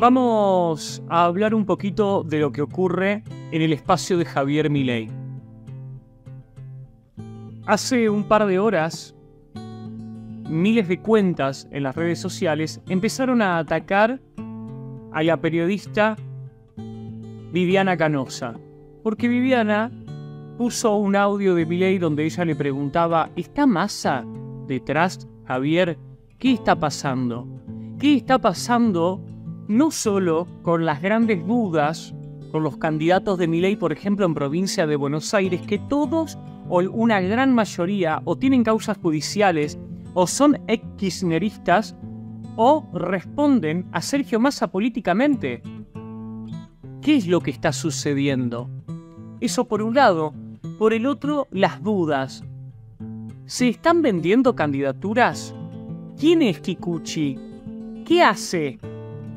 Vamos a hablar un poquito de lo que ocurre en el espacio de Javier Milei. Hace un par de horas, miles de cuentas en las redes sociales empezaron a atacar a la periodista Viviana Canosa, porque Viviana puso un audio de Milei donde ella le preguntaba, ¿está Massa detrás, Javier? ¿Qué está pasando? ¿Qué está pasando no solo con las grandes dudas con los candidatos de Milei, por ejemplo, en provincia de Buenos Aires, que todos o una gran mayoría o tienen causas judiciales o son ex kirchneristas o responden a Sergio Massa políticamente. ¿Qué es lo que está sucediendo? Eso por un lado. Por el otro, las dudas. ¿Se están vendiendo candidaturas? ¿Quién es Kikuchi? ¿Qué hace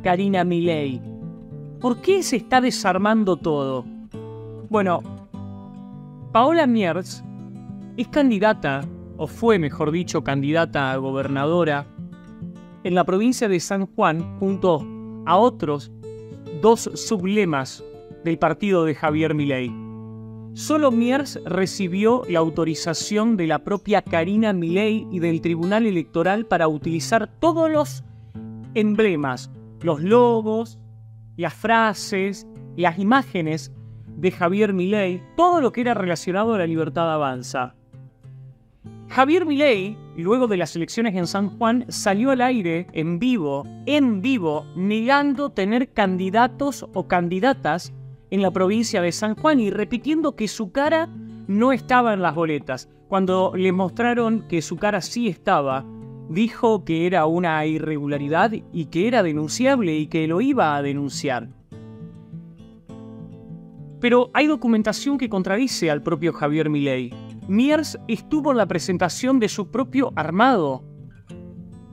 Karina Milei? ¿Por qué se está desarmando todo? Bueno, Paola Mierz es candidata, o fue mejor dicho, candidata a gobernadora en la provincia de San Juan junto a otros dos sublemas del partido de Javier Milei. Solo Miers recibió la autorización de la propia Karina Milei y del Tribunal Electoral para utilizar todos los emblemas los logos, las frases, las imágenes de Javier Milei, todo lo que era relacionado a la libertad avanza. Javier Milei, luego de las elecciones en San Juan, salió al aire en vivo, en vivo, negando tener candidatos o candidatas en la provincia de San Juan y repitiendo que su cara no estaba en las boletas. Cuando le mostraron que su cara sí estaba, dijo que era una irregularidad y que era denunciable y que lo iba a denunciar. Pero hay documentación que contradice al propio Javier Milei. Miers estuvo en la presentación de su propio armado.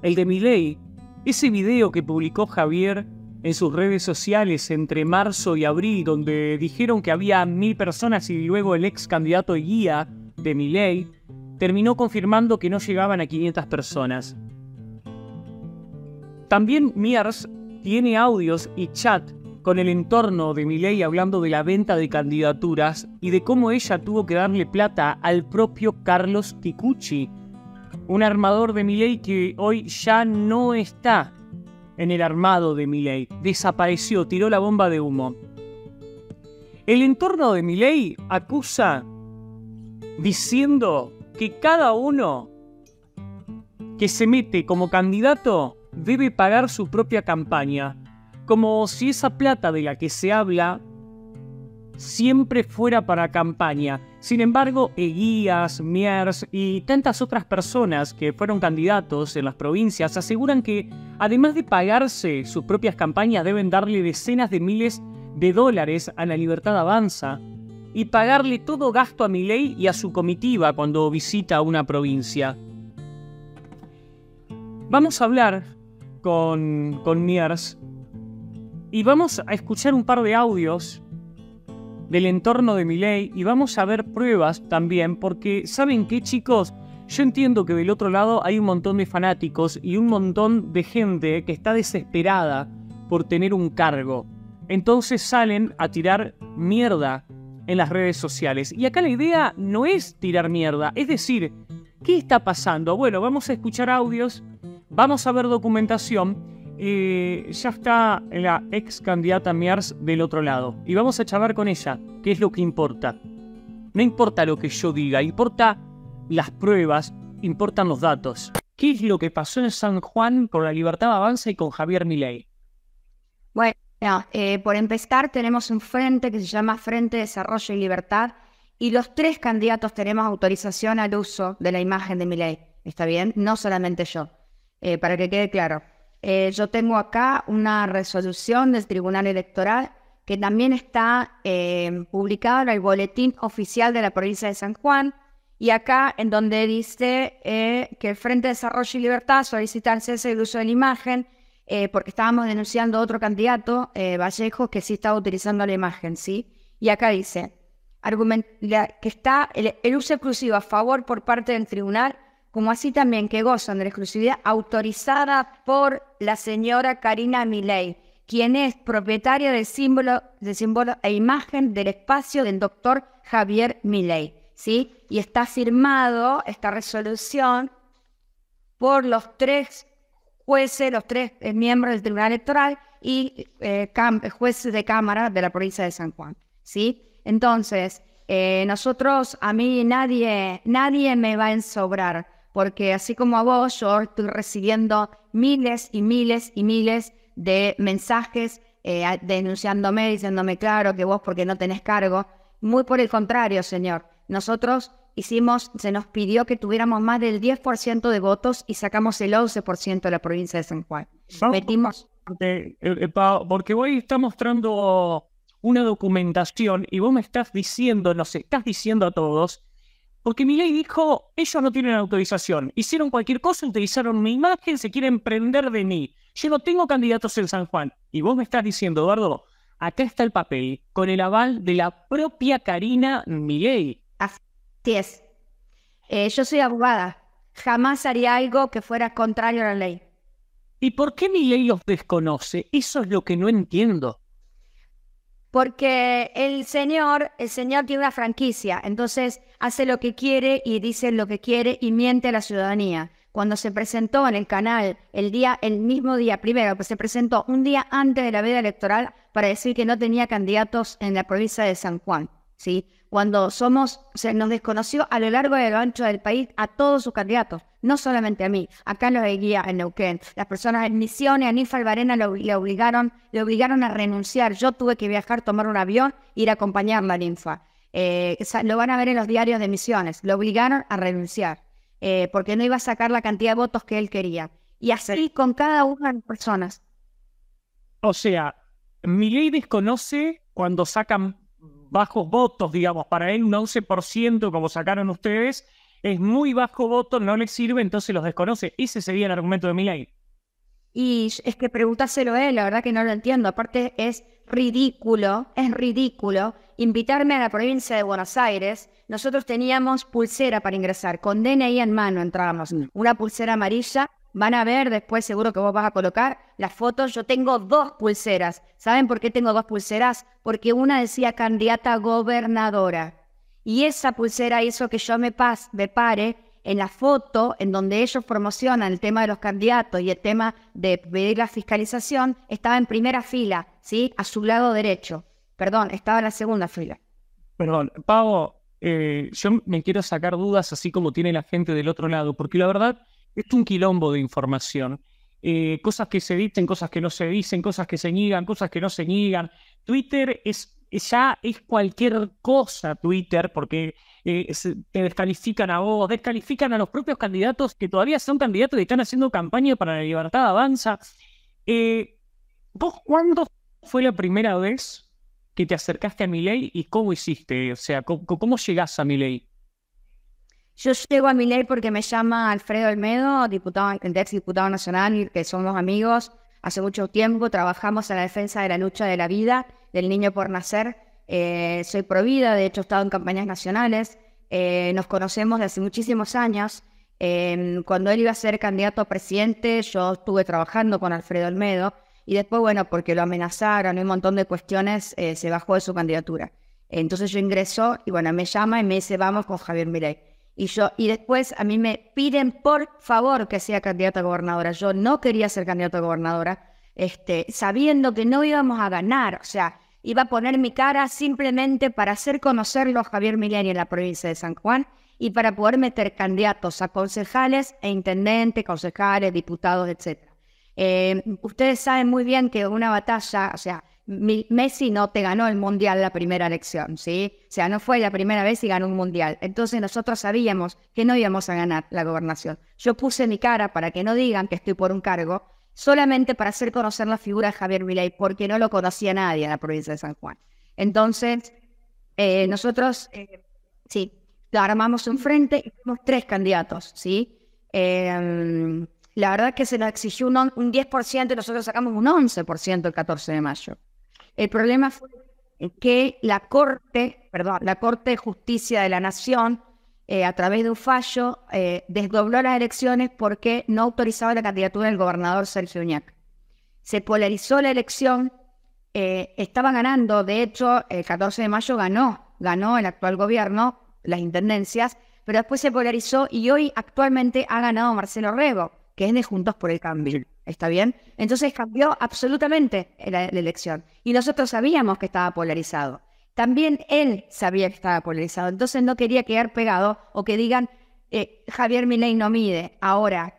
El de Milei, ese video que publicó Javier en sus redes sociales entre marzo y abril, donde dijeron que había mil personas y luego el ex candidato guía de Milei terminó confirmando que no llegaban a 500 personas. También Miers tiene audios y chat con el entorno de Milei hablando de la venta de candidaturas y de cómo ella tuvo que darle plata al propio Carlos Kikuchi, un armador de Milei que hoy ya no está en el armado de Milei, desapareció, tiró la bomba de humo. El entorno de Milei acusa diciendo que cada uno que se mete como candidato debe pagar su propia campaña, como si esa plata de la que se habla siempre fuera para campaña. Sin embargo, Eguías, Miers y tantas otras personas que fueron candidatos en las provincias aseguran que, además de pagarse sus propias campañas, deben darle decenas de miles de dólares a la Libertad Avanza y pagarle todo gasto a Milei y a su comitiva cuando visita una provincia. Vamos a hablar con, con Miers y vamos a escuchar un par de audios del entorno de Milei y vamos a ver pruebas también porque saben qué chicos, yo entiendo que del otro lado hay un montón de fanáticos y un montón de gente que está desesperada por tener un cargo. Entonces salen a tirar mierda en las redes sociales. Y acá la idea no es tirar mierda, es decir, ¿qué está pasando? Bueno, vamos a escuchar audios, vamos a ver documentación. Eh, ya está la ex candidata Miers del otro lado. Y vamos a charlar con ella, qué es lo que importa. No importa lo que yo diga, importa las pruebas, importan los datos. ¿Qué es lo que pasó en San Juan con la Libertad Avanza y con Javier Milei? Bueno, eh, por empezar, tenemos un frente que se llama Frente de Desarrollo y Libertad y los tres candidatos tenemos autorización al uso de la imagen de mi ley. ¿Está bien? No solamente yo. Eh, para que quede claro. Eh, yo tengo acá una resolución del Tribunal Electoral que también está publicada en el Boletín Oficial de la Provincia de San Juan. Y acá en donde dice que el Frente de Desarrollo y Libertad solicita el cese del uso de la imagen eh, porque estábamos denunciando a otro candidato, eh, Vallejo, que sí estaba utilizando la imagen, ¿sí? Y acá dice que está el, uso exclusivo a favor por parte del tribunal, como así también que gozan de la exclusividad autorizada por la señora Karina Milei, quien es propietario del símbolo, del símbolo e imagen del espacio del doctor Javier Milei, ¿sí? Y está firmado esta resolución por los tres jueces, los tres eh, miembros del Tribunal Electoral y eh, jueces de Cámara de la provincia de San Juan, ¿sí? Entonces, eh, nosotros, a mí nadie, nadie me va a ensobrar, porque así como a vos, yo estoy recibiendo miles y miles y miles de mensajes eh, denunciándome, diciéndome, claro, que vos porque no tenés cargo. Muy por el contrario, señor. Nosotros hicimos, se nos pidió que tuviéramos más del 10% de votos y sacamos el 11% de la provincia de San Juan. Metimos... Eh, eh, porque hoy está mostrando una documentación y vos me estás diciendo, nos estás diciendo a todos, porque mi ley dijo, ellos no tienen autorización, hicieron cualquier cosa, utilizaron mi imagen, se quieren prender de mí. Yo no tengo candidatos en San Juan. Y vos me estás diciendo, Eduardo, acá está el papel con el aval de la propia Karina Milei. Así es. Eh, yo soy abogada. Jamás haría algo que fuera contrario a la ley. ¿Y por qué Milei los desconoce? Eso es lo que no entiendo. Porque el señor, el señor tiene una franquicia, entonces hace lo que quiere y dice lo que quiere y miente a la ciudadanía cuando se presentó en el canal el día, el mismo día, primero, pues se presentó un día antes de la veda electoral para decir que no tenía candidatos en la provincia de San Juan, ¿sí? Cuando somos, se nos desconoció a lo largo lo ancho del país a todos sus candidatos, no solamente a mí, acá los guía en Neuquén, las personas en Misiones, a Nifa Alvarena le obligaron, le obligaron a renunciar, yo tuve que viajar, tomar un avión, ir a acompañarla a Ninfa. Eh, lo van a ver en los diarios de Misiones, le obligaron a renunciar. Eh, porque no iba a sacar la cantidad de votos que él quería. Y así con cada una de las personas. O sea, mi desconoce cuando sacan bajos votos, digamos, para él un 11% como sacaron ustedes, es muy bajo voto, no le sirve, entonces los desconoce. Ese sería el argumento de mi ley. Y es que pregúntaselo a él, la verdad que no lo entiendo. Aparte es ridículo, es ridículo invitarme a la provincia de Buenos Aires. Nosotros teníamos pulsera para ingresar, con DNI en mano entrábamos, mm. una pulsera amarilla. Van a ver después, seguro que vos vas a colocar las fotos. Yo tengo dos pulseras. ¿Saben por qué tengo dos pulseras? Porque una decía candidata gobernadora. Y esa pulsera hizo que yo me, pas, me pare en la foto en donde ellos promocionan el tema de los candidatos y el tema de pedir la fiscalización, estaba en primera fila, ¿sí? A su lado derecho. Perdón, estaba en la segunda fila. Perdón, Pau, eh, yo me quiero sacar dudas así como tiene la gente del otro lado, porque la verdad es un quilombo de información. Eh, cosas que se dicen, cosas que no se dicen, cosas que se niegan, cosas que no se niegan. Twitter es ya es cualquier cosa Twitter, porque eh, te descalifican a vos, descalifican a los propios candidatos que todavía son candidatos y están haciendo campaña para la libertad avanza. Eh, ¿Vos cuándo fue la primera vez que te acercaste a mi ley y cómo hiciste? O sea, ¿cómo, cómo llegás a mi ley? Yo llego a mi ley porque me llama Alfredo Olmedo, diputado, ex diputado nacional, que somos amigos hace mucho tiempo, trabajamos en la defensa de la lucha de la vida del niño por nacer. Eh, soy provida, de hecho he estado en campañas nacionales, eh, nos conocemos desde hace muchísimos años. Em, cuando él iba a ser candidato a presidente, yo estuve trabajando con Alfredo Olmedo y después, bueno, porque lo amenazaron y un montón de cuestiones, eh, se bajó de su candidatura. Entonces yo ingreso y bueno, me llama y me dice, vamos con Javier Milei. Y yo, y después a mí me piden por favor que sea candidata a gobernadora. Yo no quería ser candidata a gobernadora, este, sabiendo que no íbamos a ganar. O sea, iba a poner mi cara simplemente para hacer conocerlo a Javier Mileni en la provincia de San Juan y para poder meter candidatos a concejales e intendentes, concejales, diputados, etc. Eh, ustedes saben muy bien que una batalla, o sea, Messi no te ganó el mundial la primera elección, ¿sí? O sea, no fue la primera vez y ganó un mundial. Entonces nosotros sabíamos que no íbamos a ganar la gobernación. Yo puse mi cara para que no digan que estoy por un cargo, solamente para hacer conocer la figura de Javier Milei, porque no lo conocía nadie en la provincia de San Juan. Entonces, eh, nosotros, eh, sí, armamos un frente y fuimos tres candidatos, ¿sí? Em, la verdad que se nos exigió un, un 10% y nosotros sacamos un 11% el 14 de mayo. El problema fue que la Corte, perdón, la Corte de Justicia de la Nación, eh, a través de un fallo, eh, desdobló las elecciones porque no autorizaba la candidatura del gobernador Sergio Uñac. Se polarizó la elección, eh, estaba ganando, de hecho, el 14 de mayo ganó, ganó el actual gobierno, las intendencias, pero después se polarizó y hoy actualmente ha ganado Marcelo Rego, que es de Juntos por el Cambio. ¿Está bien? Entonces cambió absolutamente la, elección. Y nosotros sabíamos que estaba polarizado. También él sabía que estaba polarizado. Entonces no quería quedar pegado o que digan, eh, Javier Milei no mide. Ahora,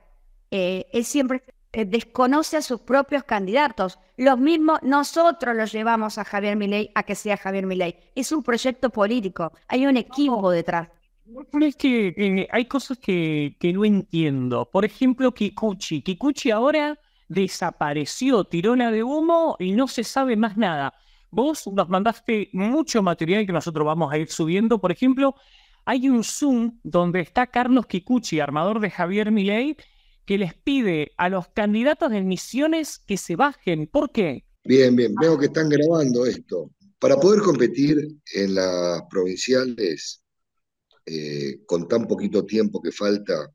eh, él siempre eh, desconoce a sus propios candidatos. Los mismos, nosotros los llevamos a Javier Milei a que sea Javier Milei. Es un proyecto político. Hay un equipo detrás. Es que hay cosas que, que, no entiendo. Por ejemplo, Kikuchi. Kikuchi ahora desapareció, tiró una de humo y no se sabe más nada. Vos nos mandaste mucho material que nosotros vamos a ir subiendo. Por ejemplo, hay un Zoom donde está Carlos Kikuchi, armador de Javier Milei, que les pide a los candidatos de Misiones que se bajen. ¿Por qué? Bien, bien, veo que están grabando esto. Para poder competir en las provinciales eh, con tan poquito tiempo que falta,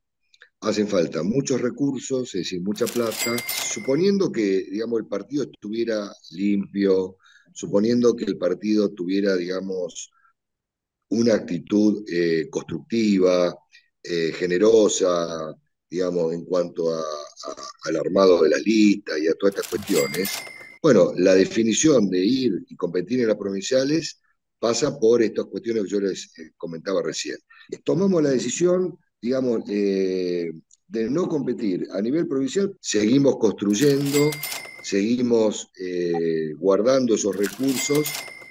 hacen falta muchos recursos, es decir, mucha plata, suponiendo que, digamos, el partido estuviera limpio, suponiendo que el partido tuviera, digamos, una actitud eh, constructiva, eh, generosa, digamos, en cuanto al armado de la lista y a todas estas cuestiones. Bueno, la definición de ir y competir en las provinciales pasa por estas cuestiones que yo les eh, comentaba recién. Tomamos la decisión, digamos, eh, de no competir a nivel provincial, seguimos construyendo, seguimos eh, guardando esos recursos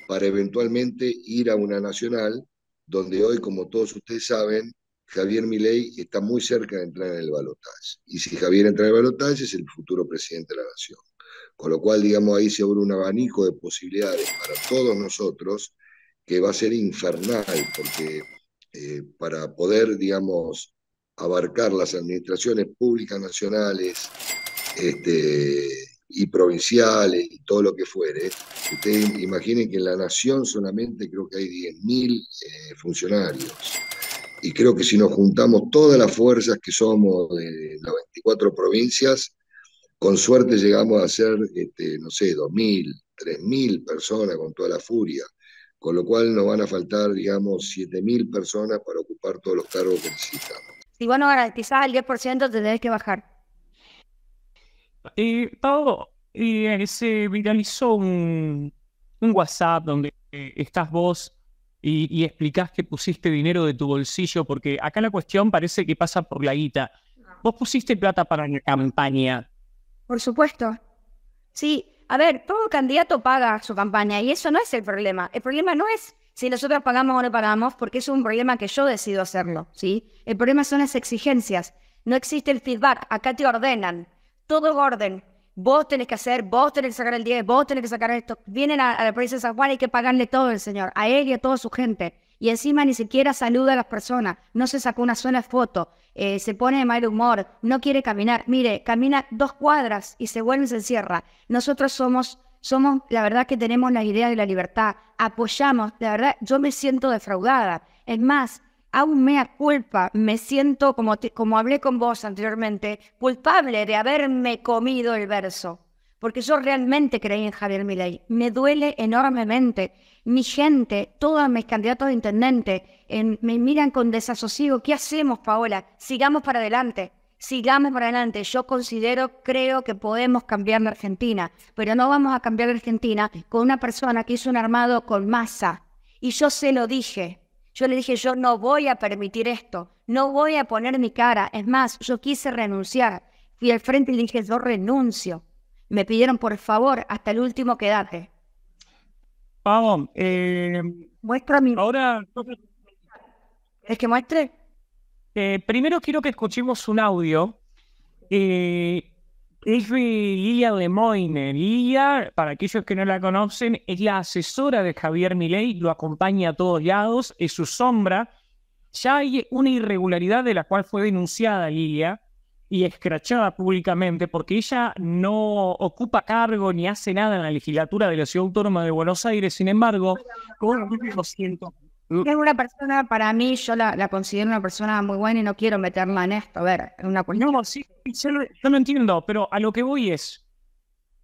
para eventualmente ir a una nacional, donde hoy, como todos ustedes saben, Javier Milei está muy cerca de entrar en el balotaje. Y si Javier entra en el balotaje, es el futuro presidente de la nación. Con lo cual, digamos, ahí se abre un abanico de posibilidades para todos nosotros que va a ser infernal, porque eh, para poder, digamos, abarcar las administraciones públicas nacionales este, y provinciales y todo lo que fuere, ustedes imaginen que en la nación solamente creo que hay 10.000 eh, funcionarios. Y creo que si nos juntamos todas las fuerzas que somos de las 24 provincias, con suerte llegamos a ser, este, no sé, 2.000, 3.000 personas con toda la furia con lo cual nos van a faltar, digamos, 7.000 personas para ocupar todos los cargos que necesitamos. Si vos no garantizás el 10%, te tenés que bajar. Eh, Pablo, eh, se viralizó un, WhatsApp donde eh, estás vos y, y, explicás que pusiste dinero de tu bolsillo, porque acá la cuestión parece que pasa por la guita. Vos pusiste plata para la campaña. Por supuesto. Sí, a ver, todo candidato paga su campaña y eso no es el problema. El problema no es si nosotros pagamos o no pagamos, porque es un problema que yo decido hacerlo, ¿sí? El problema son las exigencias. No existe el feedback. Acá te ordenan. Todo orden. Vos tenés que hacer, vos tenés que sacar el 10, vos tenés que sacar esto. Vienen a, la provincia de San Juan y hay que pagarle todo el señor, a él y a toda su gente. Y encima ni siquiera saluda a las personas, no se sacó una sola foto, eh, se pone de mal humor, no quiere caminar. Mire, camina dos cuadras y se vuelve y se encierra. Nosotros somos, somos, la verdad que tenemos la idea de la libertad, apoyamos, la verdad, yo me siento defraudada. Es más, aún mea culpa, me siento, como, como hablé con vos anteriormente, culpable de haberme comido el verso porque yo realmente creí en Javier Milei. Me duele enormemente. Mi gente, todos mis candidatos de intendente, me miran con desasosiego. ¿Qué hacemos, Paola? Sigamos para adelante. Sigamos para adelante. Yo considero, creo que podemos cambiar la Argentina, pero no vamos a cambiar la Argentina con una persona que hizo un armado con masa. Y yo se lo dije. Yo le dije, yo no voy a permitir esto, no voy a poner mi cara. Es más, yo quise renunciar. Fui al frente y dije, yo renuncio me pidieron por favor hasta el último quédate. Vamos, eh, muestra mi. Ahora. ¿Es que muestre? Eh, primero quiero que escuchemos un audio. Eh, es de Lilia Lemoyne. Lilia, para aquellos que no la conocen, es la asesora de Javier Milei, lo acompaña a todos lados, es su sombra. Ya hay una irregularidad de la cual fue denunciada Lilia, y escrachada públicamente porque ella no ocupa cargo ni hace nada en la legislatura de la Ciudad Autónoma de Buenos Aires. Sin embargo, lo siento. Es una persona, para mí, yo la, considero una persona muy buena y no quiero meterla en esto. A ver, es una cuestión. No, sí, yo lo, entiendo, pero a lo que voy es,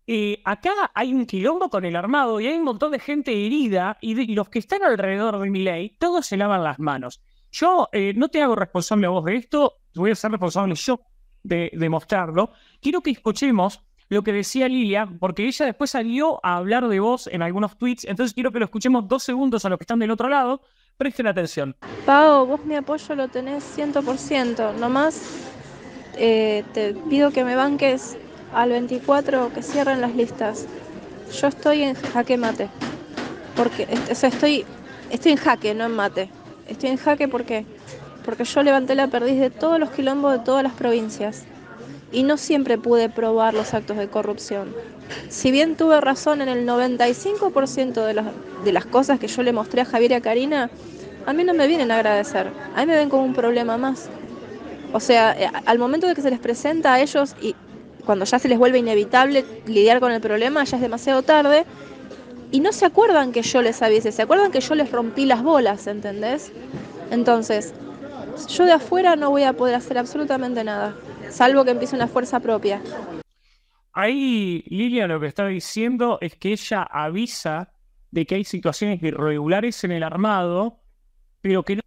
eh, acá hay un quilombo con el armado y hay un montón de gente herida y, los que están alrededor de Milei, todos se lavan las manos. Yo eh, no te hago responsable a vos de esto, voy a ser responsable yo de, de mostrarlo. Quiero que escuchemos lo que decía Lilia, porque ella después salió a hablar de vos en algunos tweets, entonces quiero que lo escuchemos dos segundos a los que están del otro lado. Presten atención. Pau, vos mi apoyo lo tenés 100%, nomás eh, te pido que me banques al 24 que cierren las listas. Yo estoy en jaque mate. Porque estoy, estoy en jaque, no en mate. Estoy en jaque porque, porque yo levanté la perdiz de todos los quilombos de todas las provincias. Y no siempre pude probar los actos de corrupción. Si bien tuve razón en el 95% de las, cosas que yo le mostré a Javier y a Karina, a mí no me vienen a agradecer. A mí me ven como un problema más. O sea, eh, al momento de que se les presenta a ellos y cuando ya se les vuelve inevitable lidiar con el problema, ya es demasiado tarde. Y no se acuerdan que yo les avisé, se acuerdan que yo les rompí las bolas, ¿entendés? Entonces, yo de afuera no voy a poder hacer absolutamente nada, salvo que empiece una fuerza propia. Ahí Lilia lo que está diciendo es que ella avisa de que hay situaciones irregulares en el armado, pero que no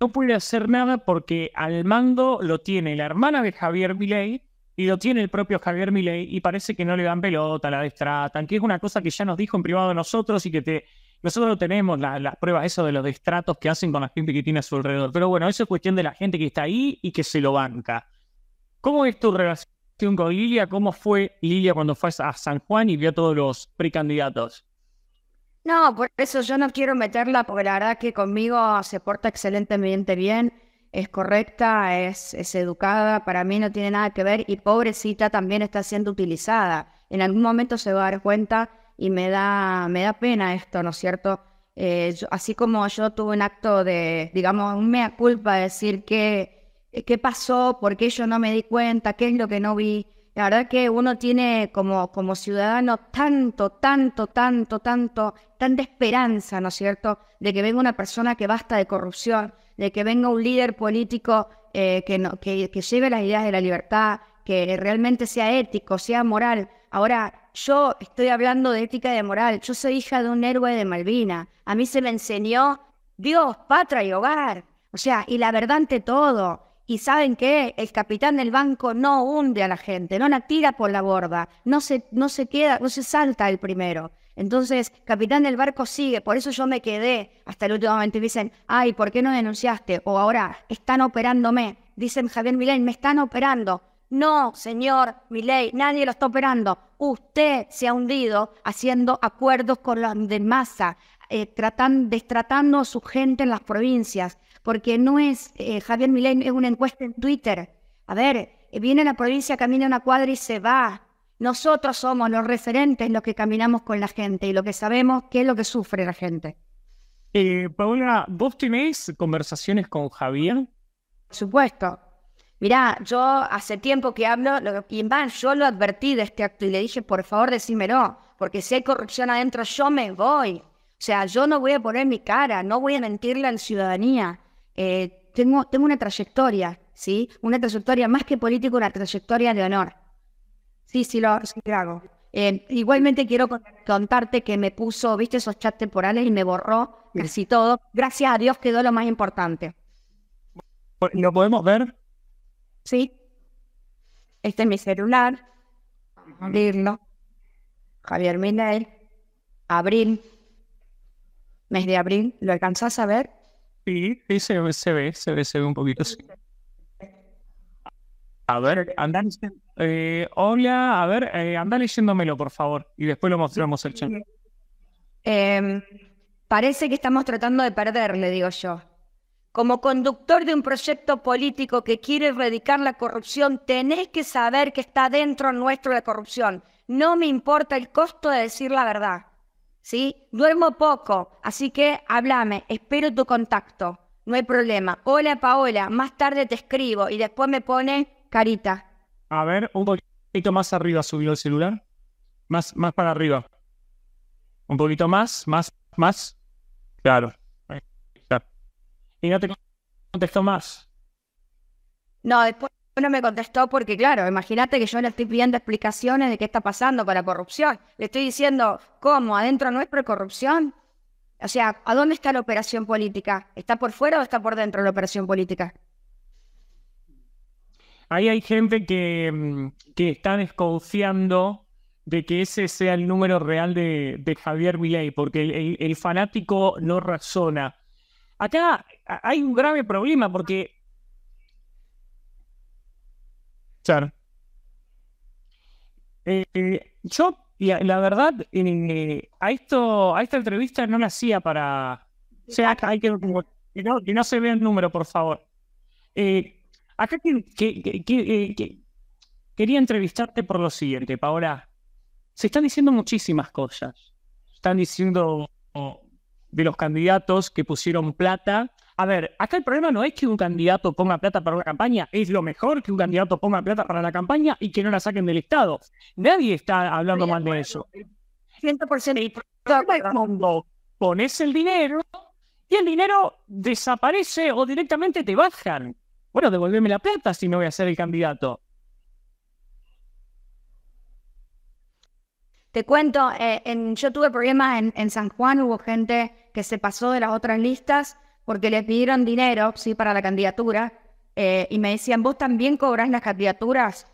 no puede hacer nada porque al mando lo tiene la hermana de Javier Milei y lo tiene el propio Javier Milei y parece que no le dan pelota, la destratan, que es una cosa que ya nos dijo en privado nosotros y que te, nosotros tenemos las pruebas eso de los destratos que hacen con la gente que tiene a su alrededor. Pero bueno, eso es cuestión de la gente que está ahí y que se lo banca. ¿Cómo es tu relación con Lilia? ¿Cómo fue Lilia cuando fue a San Juan y vio a todos los precandidatos? No, por eso yo no quiero meterla, porque la verdad que conmigo se porta excelentemente bien, es correcta, es, es educada, para mí no tiene nada que ver y pobrecita también está siendo utilizada. En algún momento se va a dar cuenta y me da, me da pena esto, ¿no es cierto? Eh, así como yo tuve un acto de, digamos, un mea culpa, de decir qué, qué pasó, por qué yo no me di cuenta, qué es lo que no vi. La verdad que uno tiene como, como ciudadano tanto, tanto, tanto, tanto, tanta esperanza, ¿no es cierto?, de que venga una persona que basta de corrupción, de que venga un líder político eh, que, no, que, que lleve las ideas de la libertad, que realmente sea ético, sea moral. Ahora, yo estoy hablando de ética y de moral. Yo soy hija de un héroe de Malvina. A mí se me enseñó Dios, patria y hogar. O sea, y la verdad ante todo. Y saben qué, el capitán del banco no hunde a la gente, no la tira por la borda, no se, no se queda, no se salta el primero. Entonces, capitán del barco sigue, por eso yo me quedé hasta el último momento y dicen, ay, ¿por qué no denunciaste? O ahora, están operándome. Dicen Javier Milei, me están operando. No, señor Milei, nadie lo está operando. Usted se ha hundido haciendo acuerdos con los de masa, eh, destratando a su gente en las provincias, porque no es, eh, Javier Milei es una encuesta en Twitter. A ver, eh, viene a la provincia, camina una cuadra y se va. Nosotros somos los referentes los que caminamos con la gente y lo que sabemos qué es lo que sufre la gente. Eh, Paula, ¿vos tenés conversaciones con Javier? Por supuesto. Mirá, yo hace tiempo que hablo, y más, yo lo advertí de este acto y le dije, por favor, decímelo, porque si hay corrupción adentro, yo me voy. O sea, yo no voy a poner mi cara, no voy a mentirle a la ciudadanía. Eh, tengo, tengo una trayectoria, ¿sí? Una trayectoria más que política, una trayectoria de honor. Sí, sí lo, hago. Eh, igualmente quiero contarte que me puso, viste, esos chats temporales y me borró casi todo. Gracias a Dios quedó lo más importante. ¿Lo podemos ver? Sí. Este es mi celular. Abrirlo. Javier Minel. Abril. Mes de abril. ¿Lo alcanzás a ver? Sí, sí, se ve, se ve, se ve, se ve un poquito. Sí. A ver, anda, eh, hola, a ver, eh, anda leyéndomelo, por favor, y después lo mostramos el chat. Em, parece que estamos tratando de perder, le digo yo. Como conductor de un proyecto político que quiere erradicar la corrupción, tenés que saber que está dentro nuestro la corrupción. No me importa el costo de decir la verdad. ¿sí? Duermo poco, así que háblame, espero tu contacto, no hay problema. Hola Paola, más tarde te escribo y después me pone carita. A ver, un poquito más arriba subió el celular. Más, más para arriba. Un poquito más, más, más. Claro. Y no te contestó más. No, después no me contestó porque, claro, imagínate que yo le estoy pidiendo explicaciones de qué está pasando con la corrupción. Le estoy diciendo, ¿cómo? ¿Adentro nuestro hay corrupción? O sea, ¿a dónde está la operación política? ¿Está por fuera o está por dentro la operación política? Ahí hay gente que, mm, que está desconfiando de que ese sea el número real de, Javier Milei, porque el, fanático no razona. Acá hay un grave problema porque... Eh, yo, la, verdad, eh, a, esto, a esta entrevista no la hacía para... O sea, hay que, que, no, que no se vea el número, por favor. Eh, acá que, quería entrevistarte por lo siguiente, Paola se están diciendo muchísimas cosas. Están diciendo de los candidatos que pusieron plata. A ver, acá el problema no es que un candidato ponga plata para una campaña, es lo mejor que un candidato ponga plata para la campaña y que no la saquen del Estado. Nadie está hablando mal de eso. 100% cuando pones el dinero y el dinero desaparece o directamente te bajan. Bueno, devolveme la plata si no voy a ser el candidato. Te cuento, eh, en, yo tuve problemas en, San Juan, hubo gente que se pasó de las otras listas porque le pidieron dinero, sí, para la candidatura, eh, y me decían, ¿vos también cobrás las candidaturas?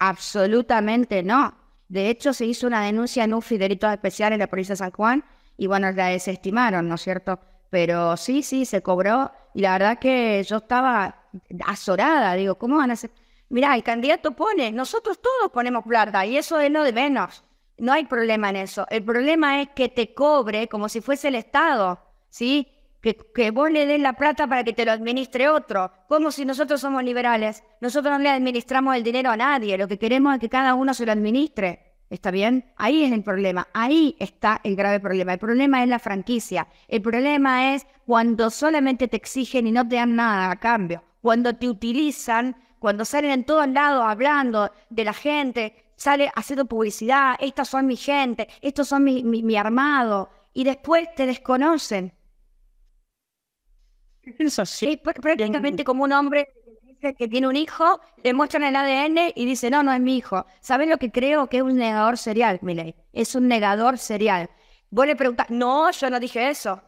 Absolutamente no. De hecho, se hizo una denuncia en un fidelito especial en la policía de San Juan y bueno, la desestimaron, ¿no es cierto? Pero sí, sí, se cobró y la verdad que yo estaba azorada, digo, ¿cómo van a hacer? Mirá, el candidato pone, nosotros todos ponemos plata y eso es lo de menos. No hay problema en eso. El problema es que te cobre como si fuese el Estado, ¿sí? Que, que, vos le des la plata para que te lo administre otro, como si nosotros somos liberales. Nosotros no le administramos el dinero a nadie, lo que queremos es que cada uno se lo administre. ¿Está bien? Ahí es el problema, ahí está el grave problema. El problema es la franquicia. El problema es cuando solamente te exigen y no te dan nada a cambio. Cuando te utilizan, cuando salen en todos lados hablando de la gente, sale haciendo publicidad, estas son mi gente, estos son mi, mi, armado, y después te desconocen. Es así. prácticamente como un hombre que tiene un hijo, le muestran el ADN y dice, no, no es mi hijo. ¿Saben lo que creo? Que es un negador serial, Miley. Es un negador serial. Vos le preguntás, no, yo no dije eso.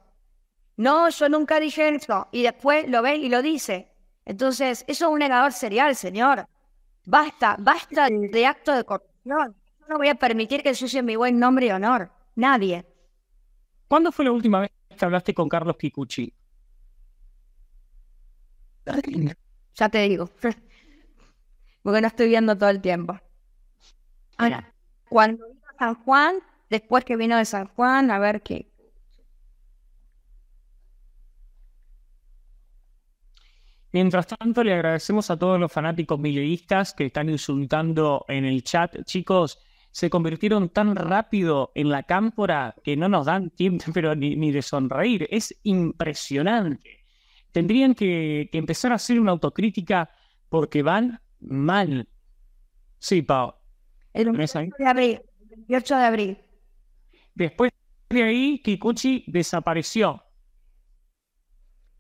No, yo nunca dije eso. Y después lo ve y lo dice. Entonces, eso es un negador serial, señor. Basta, basta de acto de corrupción. no voy a permitir que ensucie mi buen nombre y honor. Nadie. ¿Cuándo fue la última vez que hablaste con Carlos Kikuchi? Ya te digo. Porque no estoy viendo todo el tiempo. Ahora, cuando vino a San Juan, después que vino de San Juan, a ver qué, Mientras tanto, le agradecemos a todos los fanáticos mileístas que están insultando en el chat. Chicos, se convirtieron tan rápido en la cámpora que no nos dan tiempo pero ni, de sonreír. Es impresionante. Tendrían que, empezar a hacer una autocrítica porque van mal. Sí, Pau. El 28 de abril. 28 de abril. Después de ahí, Kikuchi desapareció.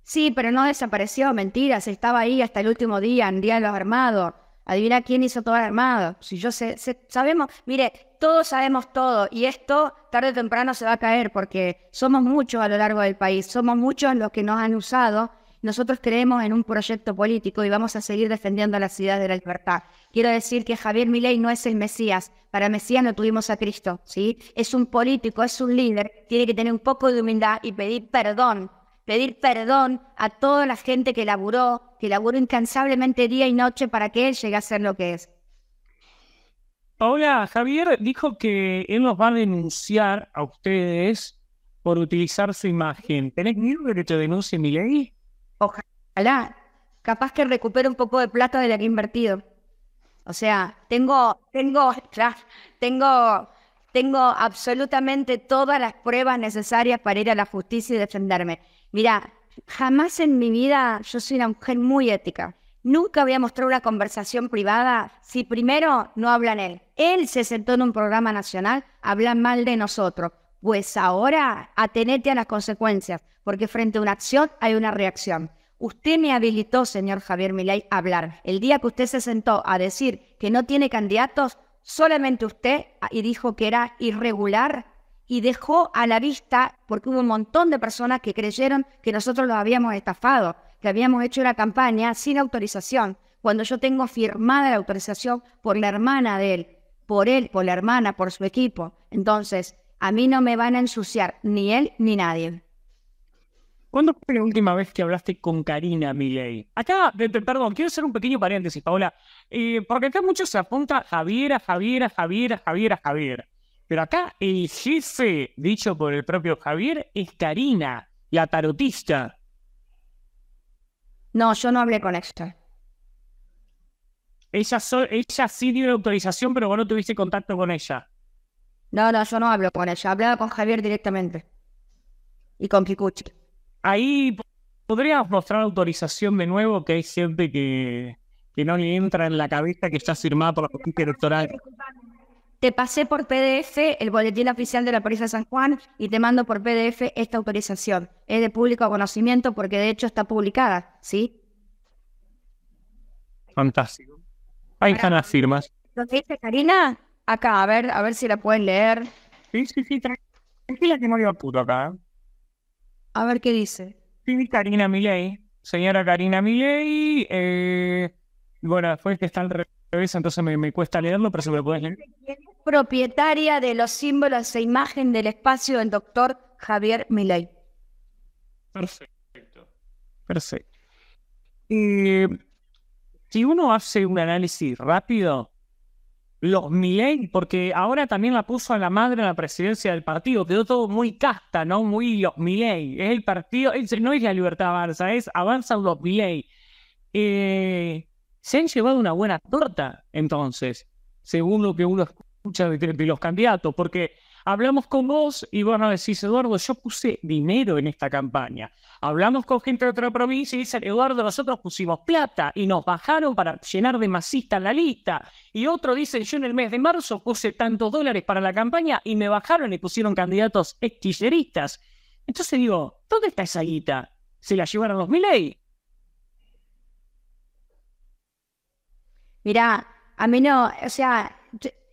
Sí, pero no desapareció, mentiras, estaba ahí hasta el último día, en Día de los Armados. Adivina quién hizo todo el armado. Si yo sé, sabemos, mire, todos sabemos todo y esto tarde o temprano se va a caer porque somos muchos a lo largo del país, somos muchos los que nos han usado. Nosotros creemos en un proyecto político y vamos a seguir defendiendo las ideas de la libertad. Quiero decir que Javier Milei no es el Mesías. Para Mesías no tuvimos a Cristo, ¿sí? Es un político, es un líder, tiene que tener un poco de humildad y pedir perdón pedir perdón a toda la gente que laburó, que laburó incansablemente día y noche para que él llegue a ser lo que es. Paola, Javier dijo que él nos va a denunciar a ustedes por utilizar su imagen. ¿Tenés miedo de que te denuncie mi ley? Ojalá. Capaz que recupere un poco de plata de la que he invertido. O sea, tengo, tengo, tengo, tengo absolutamente todas las pruebas necesarias para ir a la justicia y defenderme. Mira, jamás en mi vida yo soy una mujer muy ética. Nunca voy a mostrar una conversación privada si primero no hablan él. Él se sentó en un programa nacional a hablar mal de nosotros. Pues ahora atenete a las consecuencias, porque frente a una acción hay una reacción. Usted me habilitó, señor Javier Milei, a hablar. El día que usted se sentó a decir que no tiene candidatos, solamente usted ah, y dijo que era irregular y dejó a la vista, porque hubo un montón de personas que creyeron que nosotros los habíamos estafado, que habíamos hecho una campaña sin autorización, cuando yo tengo firmada la autorización por la hermana de él, por él, por la hermana, por su equipo. Entonces, a mí no me van a ensuciar ni él ni nadie. ¿Cuándo fue la última vez que hablaste con Karina Milei? Acá, perdón, quiero hacer un pequeño paréntesis, Paola, eh, porque acá muchos se apunta Javiera, Javiera, Javiera, Javiera, Javier. Pero acá el jefe, dicho por el propio Javier, es Karina, la tarotista. No, yo no hablé con ella. Ella, ella sí dio la autorización, pero vos no tuviste contacto con ella. No, no, yo no hablo con ella. Hablaba con Javier directamente. Y con Kikuchi. Ahí podríamos mostrar autorización de nuevo, que hay gente que, que no le entra en la cabeza que está firmada por la justicia electoral. Te pasé por PDF el boletín oficial de la Policía de San Juan y te mando por PDF esta autorización. Es de público conocimiento porque de hecho está publicada, ¿sí? Fantástico. Ahí están las firmas. ¿Lo que dice Karina? Acá, a ver, a ver si la pueden leer. Sí, sí, sí, tranquila que no iba puto acá. ¿eh? A ver qué dice. Sí, Karina Milei. Señora Karina Milei. Eh, bueno, después que está al revés, entonces me, me cuesta leerlo, pero se me lo puedes leer propietaria de los símbolos e imagen del espacio del doctor Javier Milei. Perfecto, perfecto. si uno hace un análisis rápido, los Milei, porque ahora también la puso a la madre en la presidencia del partido, quedó todo muy casta, ¿no? Muy los Milei. Es el partido, no es la libertad avanza, es avanza los Milei. Eh, se han llevado una buena torta, entonces, según lo que uno muchos de, los candidatos, porque hablamos con vos y vos decís, Eduardo, yo puse dinero en esta campaña. Hablamos con gente de otra provincia y dicen, Eduardo, nosotros pusimos plata y nos bajaron para llenar de masista la lista. Y otro dice, yo en el mes de marzo puse tantos dólares para la campaña y me bajaron y pusieron candidatos extilleristas. Entonces digo, ¿dónde está esa guita? ¿Se la llevaron los Milei? Mirá, a mí no, o sea,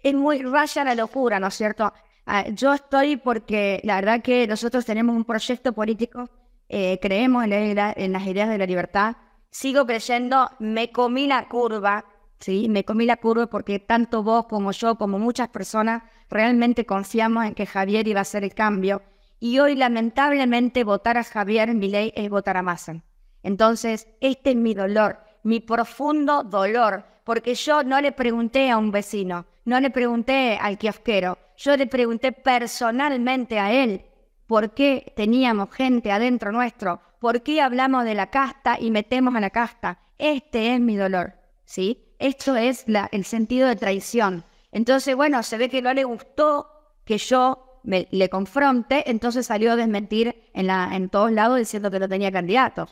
es muy raya la locura, ¿no es cierto? Ah, yo estoy porque la verdad que nosotros tenemos un proyecto político, eh, creemos en, las ideas de la libertad, sigo creyendo, me comí la curva, ¿sí? Me comí la curva porque tanto vos como yo, como muchas personas, realmente confiamos en que Javier iba a hacer el cambio. Y hoy, lamentablemente, votar a Javier en ley es votar a Massa. Entonces, este es mi dolor, mi profundo dolor, porque yo no le pregunté a un vecino, no le pregunté al kiosquero, yo le pregunté personalmente a él por qué teníamos gente adentro nuestro, por qué hablamos de la casta y metemos a la casta. Este es mi dolor, ¿sí? Esto es el sentido de traición. Entonces, bueno, se ve que no le gustó que yo me, le confronte, entonces salió a desmentir en, la, en todos lados diciendo que no tenía candidato.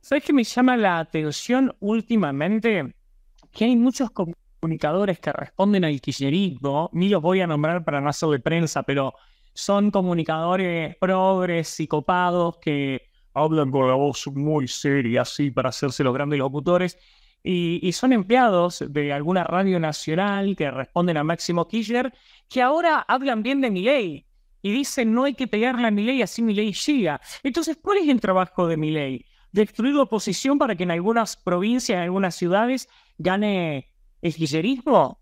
¿Sabes qué me llama la atención últimamente? Que hay muchos comunicadores que responden al kirchnerismo, ni los voy a nombrar para no hacer de prensa, pero son comunicadores progres, psicopados, que hablan con la voz muy seria, así, para hacerse los grandes locutores, y, son empleados de alguna radio nacional que responden a Máximo Kirchner, que ahora hablan bien de mi ley y dicen no hay que pegarle a mi ley, así mi ley llega. Entonces, ¿cuál es el trabajo de mi ley? destruir oposición para que en algunas provincias, en algunas ciudades, gane el kirchnerismo?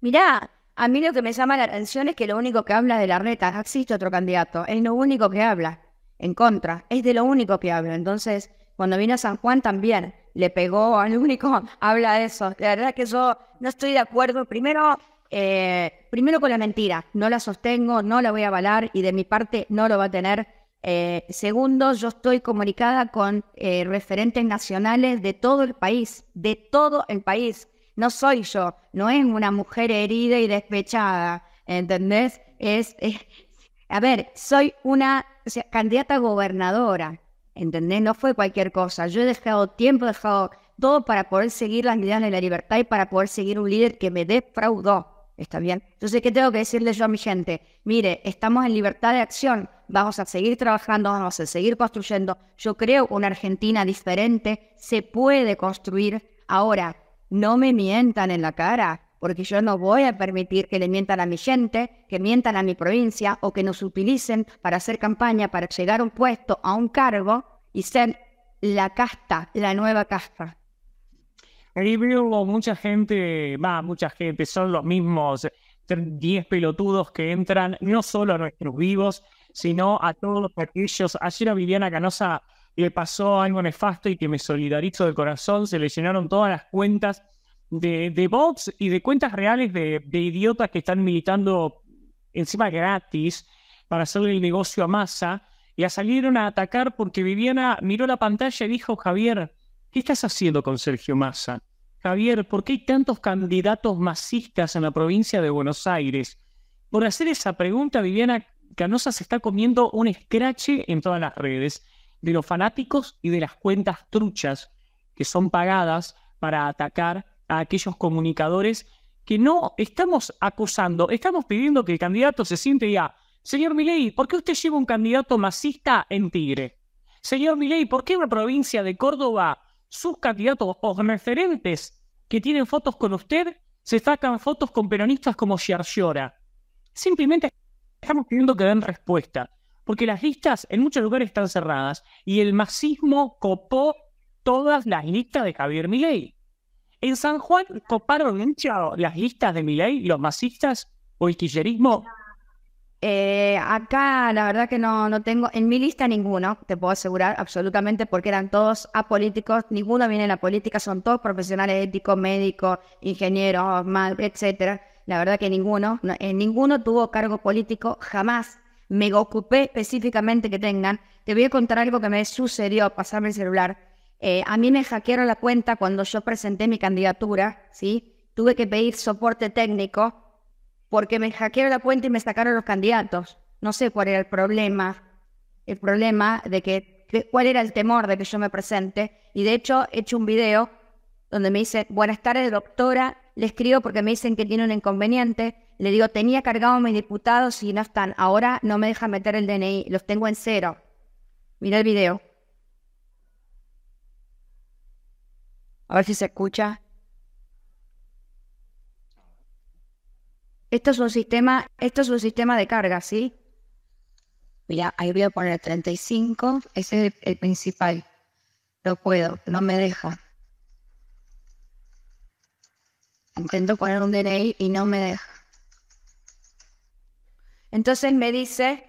Mirá, a mí lo que me llama la atención es que lo único que habla de la reta, existe otro candidato, es lo único que habla, en contra, es de lo único que habla. Entonces, cuando vino a San Juan también le pegó al único, habla de eso. La verdad que yo no estoy de acuerdo. Primero, eh, primero con la mentira, no la sostengo, no la voy a avalar y de mi parte no lo va a tener eh, segundo, yo estoy comunicada con eh, referentes nacionales de todo el país, de todo el país. No soy yo, no es una mujer herida y despechada, ¿entendés? Es, a ver, soy una candidata gobernadora, ¿entendés? No fue cualquier cosa. Yo he dejado tiempo, he dejado todo para poder seguir las ideas de la libertad y para poder seguir un líder que me defraudó, ¿Está bien? Entonces, ¿qué tengo que decirle yo a mi gente? Mire, estamos en libertad de acción, vamos a seguir trabajando, vamos a seguir construyendo. Yo creo una Argentina diferente se puede construir. Ahora, no me mientan en la cara, porque yo no voy a permitir que le mientan a mi gente, que mientan a mi provincia o que nos utilicen para hacer campaña, para llegar a un puesto, a un cargo y ser la casta, la nueva casta. Ahí veo mucha gente, va, mucha gente, son los mismos 10 pelotudos que entran no solo a nuestros vivos, sino a todos aquellos. Ayer a Viviana Canosa le pasó algo nefasto y que me solidarizo de corazón, se le llenaron todas las cuentas de, de bots y de cuentas reales de, idiotas que están militando encima gratis para hacerle el negocio a masa. Y a salieron a atacar porque Viviana miró la pantalla y dijo, Javier, ¿Qué estás haciendo con Sergio Massa? Javier, ¿por qué hay tantos candidatos masistas en la provincia de Buenos Aires? Por hacer esa pregunta, Viviana Canosa se está comiendo un escrache en todas las redes de los fanáticos y de las cuentas truchas que son pagadas para atacar a aquellos comunicadores que no estamos acusando, estamos pidiendo que el candidato se siente ya. Señor Milei, ¿por qué usted lleva un candidato masista en Tigre? Señor Milei, ¿por qué una provincia de Córdoba sus candidatos o referentes que tienen fotos con usted se sacan fotos con peronistas como Sciarciora. Simplemente estamos pidiendo que den respuesta, porque las listas en muchos lugares están cerradas y el masismo copó todas las listas de Javier Milei. En San Juan coparon las listas de Milei, los masistas o el quillerismo eh, acá la verdad que no, no tengo en mi lista ninguno, te puedo asegurar absolutamente, porque eran todos apolíticos, ninguno viene en la política, son todos profesionales éticos, médicos, ingenieros, etcétera. La verdad que ninguno, en ninguno tuvo cargo político, jamás me ocupé específicamente que tengan. Te voy a contar algo que me sucedió, pasarme el celular. Eh, a mí me hackearon la cuenta cuando yo presenté mi candidatura, ¿sí? Tuve que pedir soporte técnico porque me hackearon la cuenta y me sacaron los candidatos. No sé cuál era el problema, el problema de que, cuál era el temor de que yo me presente. Y de hecho he hecho un video donde me dice, buenas tardes doctora, le escribo porque me dicen que tiene un inconveniente. Le digo, tenía cargado mis diputados y no están. Ahora no me deja meter el DNI, los tengo en cero. Mira el video. A ver si se escucha. Esto es un sistema, esto es un sistema de carga, ¿sí? Mira, ahí voy a poner 35, ese es el, principal. No puedo, no me deja. Intento poner un DNI y no me deja. Entonces me dice,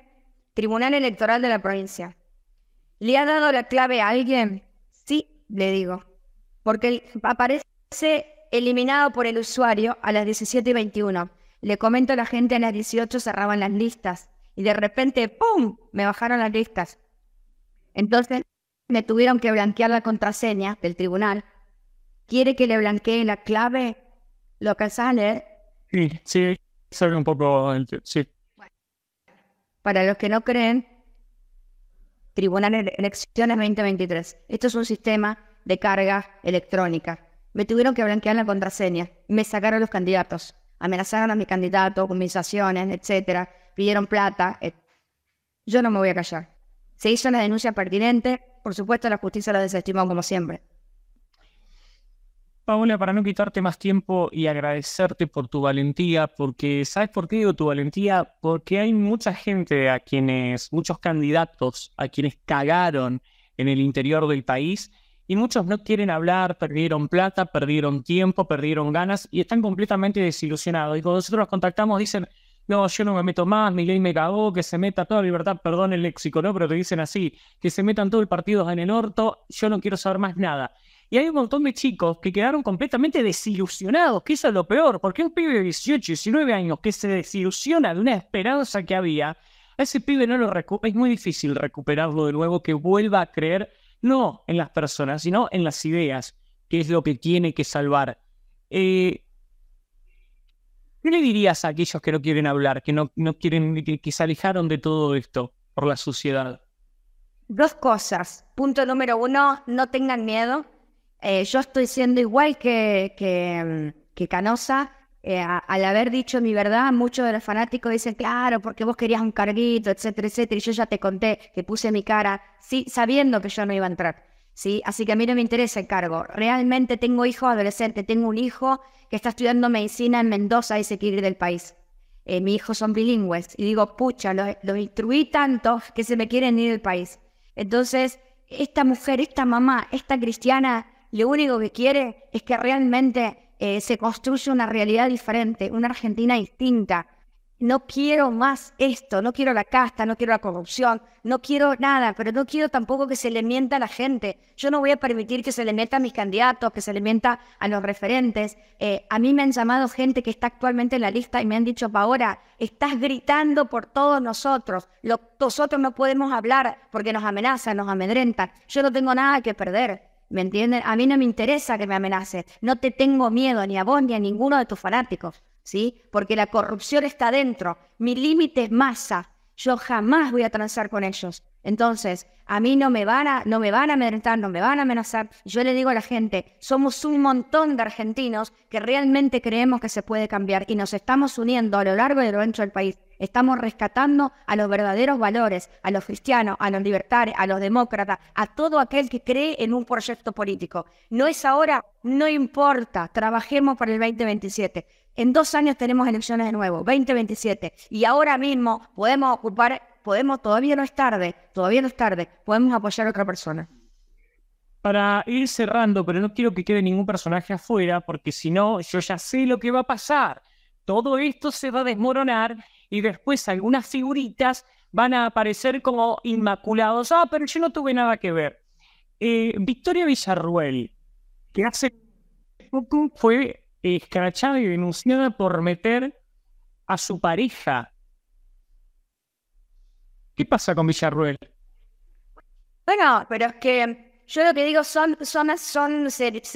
Tribunal Electoral de la provincia, ¿le ha dado la clave a alguien? Sí, le digo, porque aparece eliminado por el usuario a las 17 y 21. Le comento a la gente a las 18 cerraban las listas y de repente, ¡pum!, me bajaron las listas. Entonces me tuvieron que blanquear la contraseña del tribunal. ¿Quiere que le blanquee la clave? ¿Lo que sale? Sí, sí, sale un poco, sí. Para los que no creen, Tribunal de Elecciones 2023. Esto es un sistema de carga electrónica. Me tuvieron que blanquear la contraseña. Me sacaron los candidatos amenazaron a mi candidato con misaciones, etcétera, pidieron plata. Yo no me voy a callar. Se hizo una denuncia pertinente, por supuesto la justicia la desestimó como siempre. Paola, para no quitarte más tiempo y agradecerte por tu valentía, porque ¿sabes por qué digo tu valentía? Porque hay mucha gente a quienes, muchos candidatos a quienes cagaron en el interior del país y muchos no quieren hablar, perdieron plata, perdieron tiempo, perdieron ganas y están completamente desilusionados. Y cuando nosotros los contactamos dicen, no, yo no me meto más, mi ley me cagó, que se meta toda libertad, perdón el léxico, ¿no? Pero te dicen así, que se metan todo el partido en el orto, yo no quiero saber más nada. Y hay un montón de chicos que quedaron completamente desilusionados, que eso es lo peor, porque un pibe de 18, 19 años que se desilusiona de una esperanza que había, a ese pibe no lo es muy difícil recuperarlo de nuevo, que vuelva a creer no en las personas, sino en las ideas, que es lo que tiene que salvar. Eh, ¿Qué le dirías a aquellos que no quieren hablar, que no, no quieren, que, se alejaron de todo esto por la sociedad? Dos cosas. Punto número uno, no tengan miedo. Eh, yo estoy siendo igual que, que, que Canosa. Eh, al haber dicho mi verdad, muchos de los fanáticos dicen, claro, porque vos querías un carguito, etcétera, etcétera, y yo ya te conté que puse mi cara, sí, sabiendo que yo no iba a entrar, ¿sí? Así que a mí no me interesa el cargo. Realmente tengo hijos adolescentes, tengo un hijo que está estudiando medicina en Mendoza y se quiere ir del país. Eh, mis hijos son bilingües, y digo, pucha, los, los instruí tanto que se me quieren ir del país. Entonces, esta mujer, esta mamá, esta cristiana, lo único que quiere es que realmente eh, se construye una realidad diferente, una Argentina distinta. No quiero más esto, no quiero la casta, no quiero la corrupción, no quiero nada, pero no quiero tampoco que se le mienta a la gente. Yo no voy a permitir que se le mienta a mis candidatos, que se le mienta a los referentes. Eh, a mí me han llamado gente que está actualmente en la lista y me han dicho, Paola, estás gritando por todos nosotros. nosotros no podemos hablar porque nos amenazan, nos amedrentan. Yo no tengo nada que perder. ¿Me entienden? A mí no me interesa que me amenaces. No te tengo miedo ni a vos ni a ninguno de tus fanáticos, ¿sí? Porque la corrupción está dentro. Mi límite es masa. Yo jamás voy a transar con ellos. Entonces, a mí no me van a, no me van a amedrentar, no me van a amenazar. Yo le digo a la gente, somos un montón de argentinos que realmente creemos que se puede cambiar y nos estamos uniendo a lo largo y a lo ancho del país. Estamos rescatando a los verdaderos valores, a los cristianos, a los libertarios, a los demócratas, a todo aquel que cree en un proyecto político. No es ahora, no importa, trabajemos para el 2027. En dos años tenemos elecciones de nuevo, 2027, y ahora mismo podemos ocupar, podemos, todavía no es tarde, todavía no es tarde, podemos apoyar a otra persona. Para ir cerrando, pero no quiero que quede ningún personaje afuera, porque si no, yo ya sé lo que va a pasar. Todo esto se va a desmoronar y después algunas figuritas van a aparecer como inmaculados. Ah, pero yo no tuve nada que ver. Eh, Victoria Villarruel, que hace poco fue escrachada y denunciada por meter a su pareja. ¿Qué pasa con Villarruel? Bueno, pero es que yo lo que digo son, son, son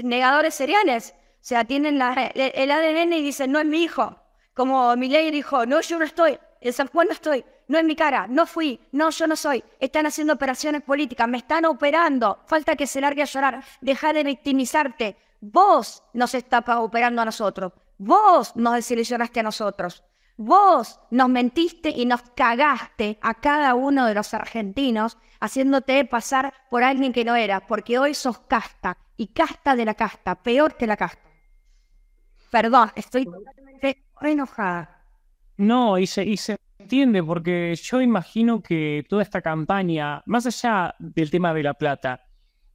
negadores seriales. O sea, tienen el ADN y dicen, no es mi hijo. Como Milei dijo, no, yo no estoy, en San Juan no estoy, no es mi cara, no fui, no, yo no soy. Están haciendo operaciones políticas, me están operando, falta que se largue a llorar, deja de victimizarte. Vos nos estás operando a nosotros, vos nos desilusionaste a nosotros, vos nos mentiste y nos cagaste a cada uno de los argentinos haciéndote pasar por alguien que no era, porque hoy sos casta y casta de la casta, peor que la casta. Perdón, estoy totalmente enojada. No, y se, y se entiende, porque yo imagino que toda esta campaña, más allá del tema de la plata,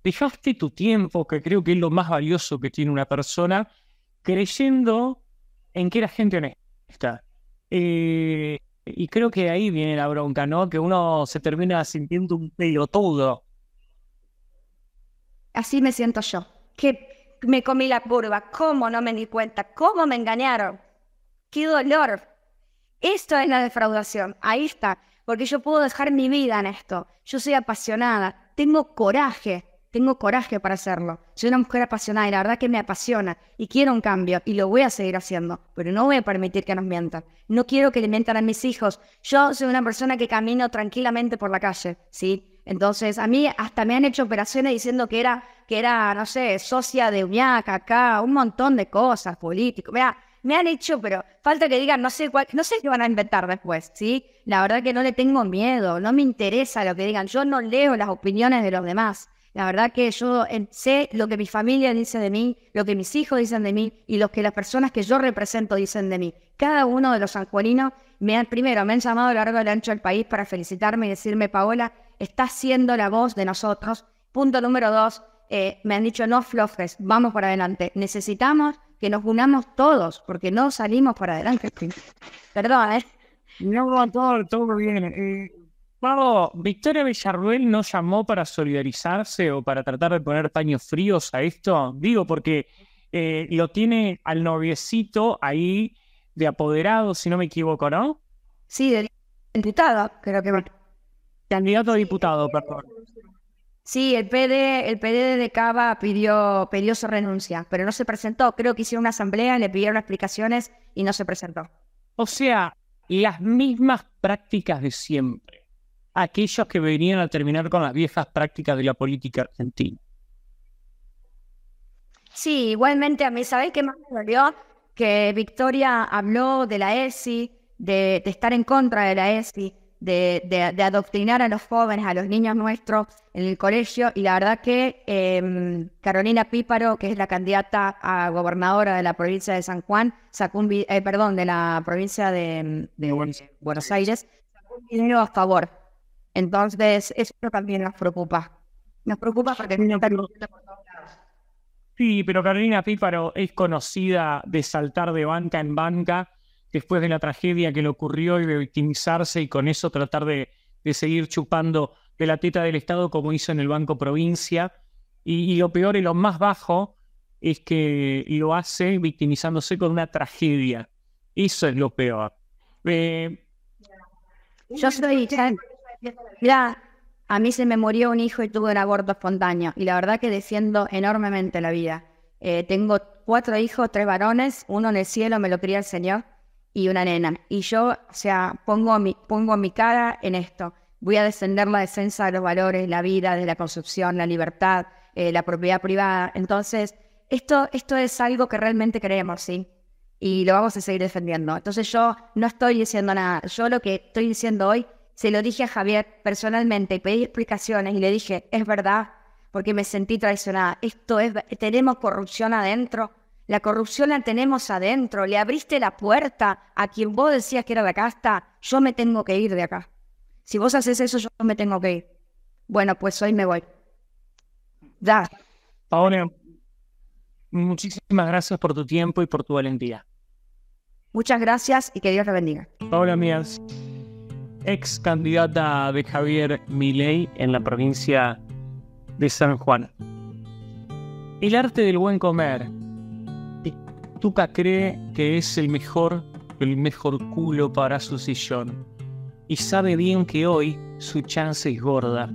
dejaste tu tiempo, que creo que es lo más valioso que tiene una persona, creyendo en que era gente honesta. Eh, y creo que ahí viene la bronca, ¿no? Que uno se termina sintiendo un pelotudo. Así me siento yo. Que me comí la curva, cómo no me di cuenta, cómo me engañaron. Qué dolor. Esto es la defraudación, ahí está, porque yo puedo dejar mi vida en esto. Yo soy apasionada, tengo coraje, tengo coraje para hacerlo. Soy una mujer apasionada y la verdad que me apasiona y quiero un cambio y lo voy a seguir haciendo, pero no voy a permitir que nos mientan. No quiero que le mientan a mis hijos. Yo soy una persona que camino tranquilamente por la calle, ¿sí? Entonces, a mí hasta me han hecho operaciones diciendo que era, que era no sé, socia de Uñaca acá, un montón de cosas, políticos. Mira, me han hecho, pero falta que digan, no sé cuál, no sé qué van a inventar después, ¿sí? La verdad que no le tengo miedo, no me interesa lo que digan, yo no leo las opiniones de los demás. La verdad que yo sé lo que mi familia dice de mí, lo que mis hijos dicen de mí y lo que las personas que yo represento dicen de mí. Cada uno de los sanjuaninos, me han, primero, me han llamado a lo largo del ancho del país para felicitarme y decirme, Paola, estás siendo la voz de nosotros. Punto número dos, eh, me han dicho, no flofes, vamos para adelante. Necesitamos que nos unamos todos, porque no salimos para adelante. Perdón, ¿eh? No, todo, todo bien. Eh, Pablo, ¿Victoria Villarruel no llamó para solidarizarse o para tratar de poner paños fríos a esto? Digo, porque eh, lo tiene al noviecito ahí de apoderado, si no me equivoco, ¿no? Sí, de diputado, creo que Candidato a diputado, perdón. Sí, el PD, el PD de Cava pidió, pidió su renuncia, pero no se presentó. Creo que hicieron una asamblea, le pidieron explicaciones y no se presentó. O sea, las mismas prácticas de siempre. Aquellos que venían a terminar con las viejas prácticas de la política argentina. Sí, igualmente a mí, ¿sabéis qué más me dolió? que Victoria habló de la ESI, de, estar en contra de la ESI, de, adoctrinar a los jóvenes, a los niños nuestros en el colegio. Y la verdad que em, Carolina Píparo, que es la candidata a gobernadora de la provincia de San Juan, sacó un eh, perdón, de la provincia de, Buenos Aires, sacó un video a favor. Entonces, eso también nos preocupa. Nos preocupa porque no por todos lados. Sí, pero Carolina Píparo es conocida de saltar de banca en banca después de la tragedia que le ocurrió y de victimizarse y con eso tratar de, seguir chupando de la teta del Estado como hizo en el Banco Provincia. Y, lo peor y lo más bajo es que lo hace victimizándose con una tragedia. Eso es lo peor. Eh, Yo soy... Mira, a mí se me murió un hijo y tuve un aborto espontáneo. Y la verdad que defiendo enormemente la vida. Eh, tengo cuatro hijos, tres varones, uno en el cielo me lo cría el Señor y una nena. Y yo, o sea, pongo mi, pongo mi cara en esto. Voy a defender la defensa de los valores, la vida, de la concepción, la libertad, eh, la propiedad privada. Entonces, esto, esto es algo que realmente queremos, ¿sí? Y lo vamos a seguir defendiendo. Entonces yo no estoy diciendo nada. Yo lo que estoy diciendo hoy, se lo dije a Javier personalmente pedí explicaciones y le dije, es verdad, porque me sentí traicionada. Esto es, tenemos corrupción adentro la corrupción la tenemos adentro. Le abriste la puerta a quien vos decías que era de casta. Yo me tengo que ir de acá. Si vos haces eso, yo me tengo que ir. Bueno, pues hoy me voy. Ya. Paola, muchísimas gracias por tu tiempo y por tu valentía. Muchas gracias y que Dios te bendiga. Paola Mías, ex candidata de Javier Milei en la provincia de San Juan. El arte del buen comer Tuca cree que es el mejor, el mejor culo para su sillón. Y sabe bien que hoy su chance es gorda.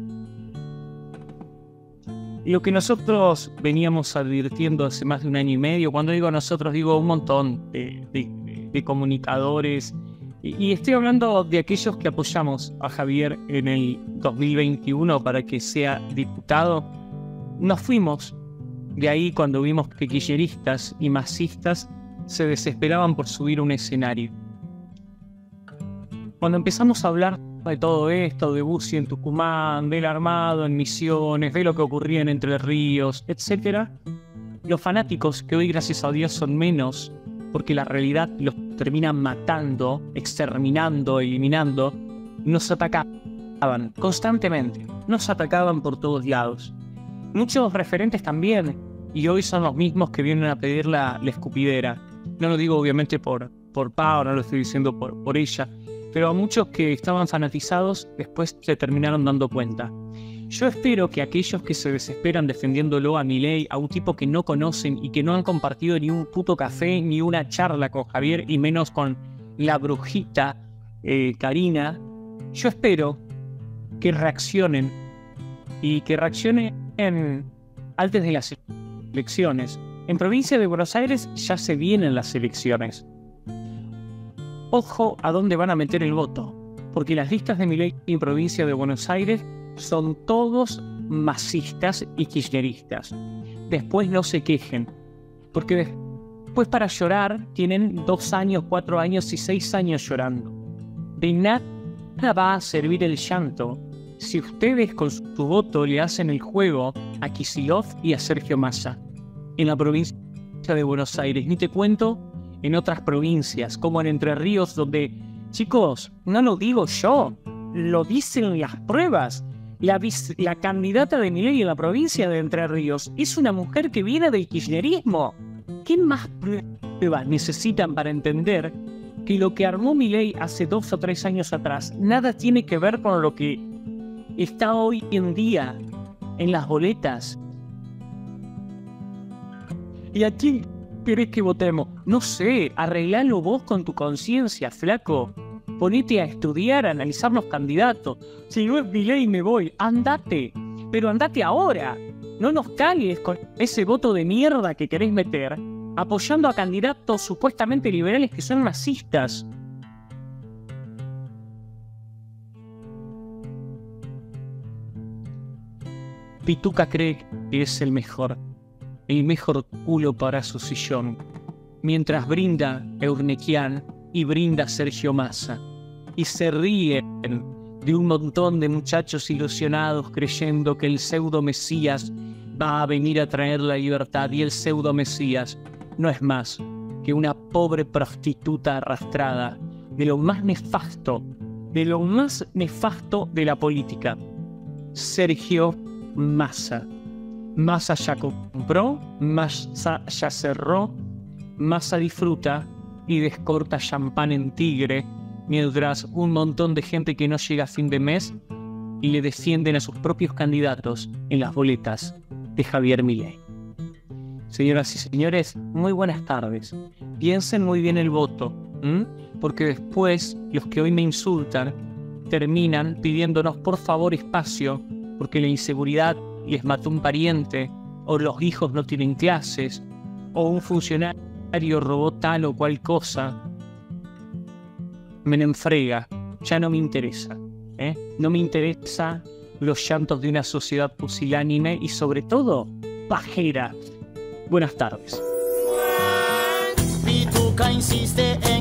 Lo que nosotros veníamos advirtiendo hace más de un año y medio, cuando digo nosotros digo un montón de, comunicadores, y, y estoy hablando de aquellos que apoyamos a Javier en el 2021 para que sea diputado, nos fuimos de ahí cuando vimos que quilleristas y masistas se desesperaban por subir un escenario. Cuando empezamos a hablar de todo esto, de Bussi en Tucumán, del armado en Misiones, de lo que ocurría en Entre Ríos, etc., los fanáticos, que hoy gracias a Dios son menos, porque la realidad los termina matando, exterminando, eliminando, nos atacaban constantemente, nos atacaban por todos lados. Muchos referentes también, y hoy son los mismos que vienen a pedir la, escupidera. No lo digo obviamente por, por Pau, no lo estoy diciendo por, por ella, pero a muchos que estaban fanatizados después se terminaron dando cuenta. Yo espero que aquellos que se desesperan defendiéndolo a Milei, a un tipo que no conocen y que no han compartido ni un puto café ni una charla con Javier y menos con la brujita eh, Karina, yo espero que reaccionen y que reaccionen antes de las elecciones. En provincia de Buenos Aires ya se vienen las elecciones. Ojo a dónde van a meter el voto, porque las listas de ley en provincia de Buenos Aires son todos masistas y kirchneristas. Después no se quejen, porque después para llorar tienen dos años, cuatro años y seis años llorando. De nada va a servir el llanto si ustedes con su voto le hacen el juego a Kisilov y a Sergio Massa en la provincia de Buenos Aires, ni te cuento en otras provincias, como en Entre Ríos, donde, chicos, no lo digo yo, lo dicen las pruebas. La, la candidata de Milei en la provincia de Entre Ríos es una mujer que viene del kirchnerismo. ¿Qué más pruebas necesitan para entender que lo que armó Milei hace dos o tres años atrás nada tiene que ver con lo que está hoy en día en las boletas. ¿Y a quién querés que votemos? No sé, arreglalo vos con tu conciencia, flaco. Ponete a estudiar, analizar los candidatos. Si no es mi me voy. Andate. Pero andate ahora. No nos cagues con ese voto de mierda que querés meter, apoyando a candidatos supuestamente liberales que son racistas. Pituca cree que es el mejor, el mejor culo para su sillón. mientras brinda Eurnequian y brinda Sergio Massa. Y se ríen de un montón de muchachos ilusionados creyendo que el pseudo Mesías va a venir a traer la libertad y el pseudo Mesías no es más que una pobre prostituta arrastrada de lo más nefasto, de lo más nefasto de la política. Sergio Massa. Massa ya compró, Massa ya cerró, Massa disfruta y descorta champán en tigre, mientras un montón de gente que no llega a fin de mes y le defienden a sus propios candidatos en las boletas de Javier Milei. Señoras y señores, muy buenas tardes. Piensen muy bien el voto, porque después los que hoy me insultan terminan pidiéndonos por favor espacio, porque la inseguridad les mató un pariente, o los hijos no tienen clases, o un funcionario robó tal o cual cosa. Me enfrega, ya no me interesa. ¿eh? No me interesa los llantos de una sociedad pusilánime y sobre todo, pajera. Buenas tardes. Pituca insiste en